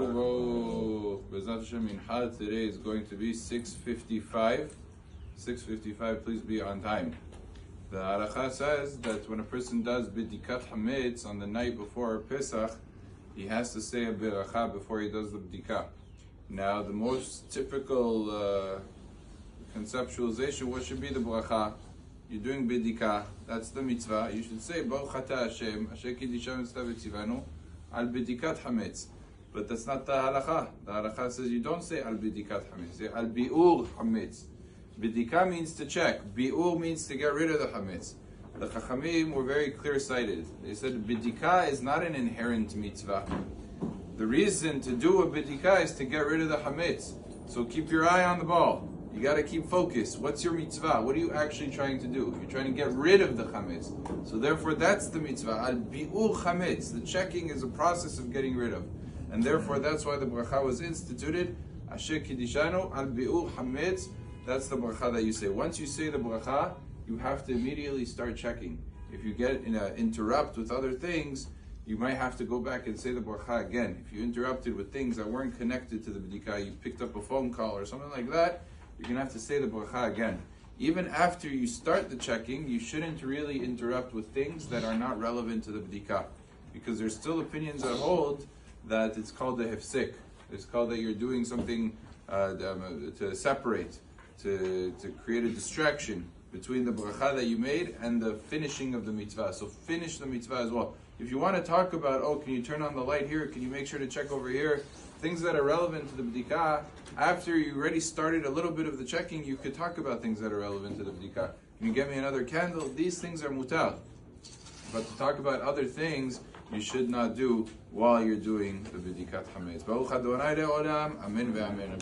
Bezat Hashem Mincha today is going to be 6.55. 6.55, please be on time. The halacha says that when a person does bidikat hametz on the night before Pesach, he has to say a beracha before he does the bidikah. Now, the most typical uh, conceptualization, what should be the bracha? You're doing bidikah, that's the mitzvah. You should say Baruch Ata Hashem, Asher Kiddisham Tzivanu, al bidikat hametz. But that's not the halacha. The halacha says you don't say al bidikat hametz. Say al biur hametz. Bidika means to check. Biur means to get rid of the hametz. The chachamim were very clear-sighted. They said bidika is not an inherent mitzvah. The reason to do a bidika is to get rid of the hametz. So keep your eye on the ball. You got to keep focused. What's your mitzvah? What are you actually trying to do? You're trying to get rid of the chametz. So therefore, that's the mitzvah. Al biur chametz. The checking is a process of getting rid of, and therefore that's why the bracha was instituted. Asher kiddishanu al biur chametz. That's the bracha that you say. Once you say the bracha, you have to immediately start checking. If you get in a interrupt with other things, you might have to go back and say the bracha again. If you interrupted with things that weren't connected to the bidikah, you picked up a phone call or something like that, you're going to have to say the bracha again. Even after you start the checking, you shouldn't really interrupt with things that are not relevant to the bidikah. Because there's still opinions that hold that it's called a hefsek. It's called that you're doing something uh, to separate, to, to create a distraction between the bracha that you made and the finishing of the mitzvah. So finish the mitzvah as well. If you want to talk about, oh, can you turn on the light here? Can you make sure to check over here? Things that are relevant to the bdikah, after you already started a little bit of the checking, you could talk about things that are relevant to the bdikah. Can you get me another candle? These things are mutar. But to talk about other things, you should not do while you're doing the bdikat hametz. Baruch Adonai le'olam. Amen ve'amen.